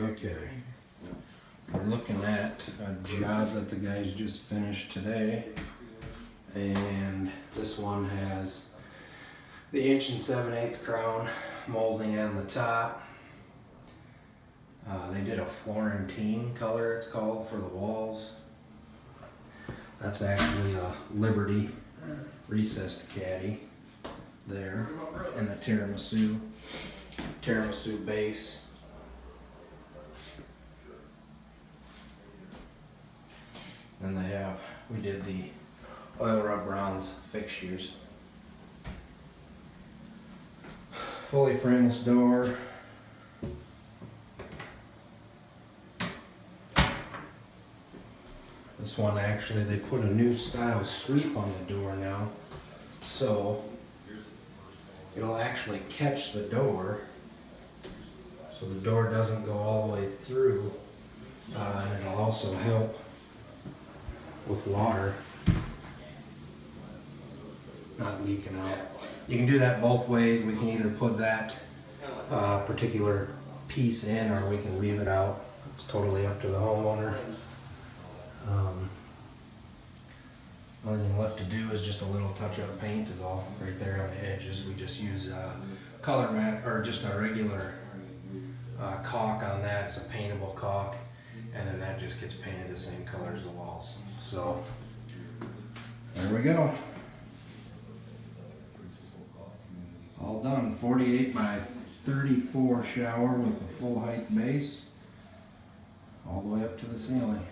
Okay. We're looking at a job that the guys just finished today. And this one has the inch and seven eighths crown molding on the top. Uh, they did a Florentine color, it's called, for the walls. That's actually a Liberty recessed caddy there, and the tiramisu, tiramisu base. Then they have, we did the oil rub bronze fixtures. Fully frameless door. This one actually, they put a new style sweep on the door now. So it'll actually catch the door. So the door doesn't go all the way through. Uh, and it'll also help with water not leaking out. You can do that both ways. We can either put that uh, particular piece in or we can leave it out. It's totally up to the homeowner. Um, only thing left to do is just a little touch up paint is all right there on the edges. We just use uh, color mat or just a regular uh, caulk on that. It's a paintable caulk and then that just gets painted the same color as the walls. So there we go. All done. 48 by 34 shower with a full height base all the way up to the ceiling.